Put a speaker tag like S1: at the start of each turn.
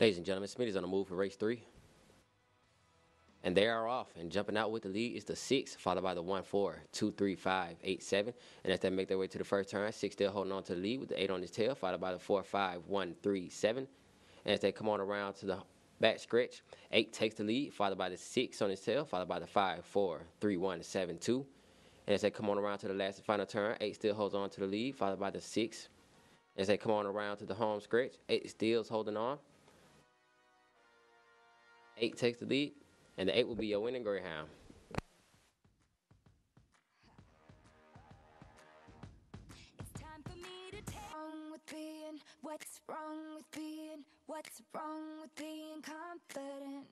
S1: Ladies and gentlemen, Smitty's on the move for race three. And they are off. And jumping out with the lead is the six, followed by the one, four, two, three, five, eight, seven. And as they make their way to the first turn, six still holding on to the lead with the eight on his tail, followed by the four, five, one, three, seven. And as they come on around to the back stretch, eight takes the lead, followed by the six on his tail, followed by the five, four, three, one, seven, two. And as they come on around to the last and final turn, eight still holds on to the lead, followed by the six. As they come on around to the home stretch, eight still is holding on. Eight takes the lead, and the eight will be your winning Greyhound.
S2: What's wrong with being what's wrong with being confident.